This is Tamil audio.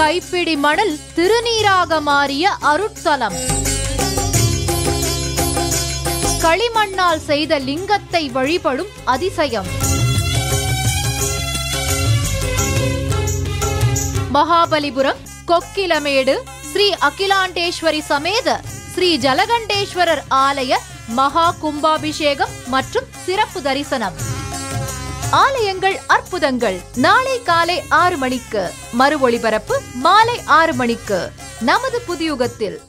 கைப்பிடி மணல் திருநீராக மாறிய அருட்தலம் களிமண்ணால் செய்த லிங்கத்தை வழிபடும் அதிசயம். மகாபலிபுரம் கொக்கிலமேடு ஸ்ரீ அகிலாண்டேஸ்வரி சமேத ஸ்ரீ ஜலகண்டேஸ்வரர் ஆலய மகா கும்பாபிஷேகம் மற்றும் சிறப்பு தரிசனம். ஆலயங்கள் அற்புதங்கள். நாளை காலை ஆறு மணிக்கு. மறு ஒளிபரப்பு மாலை ஆறு மணிக்கு. நமது புதியுகத்தில்.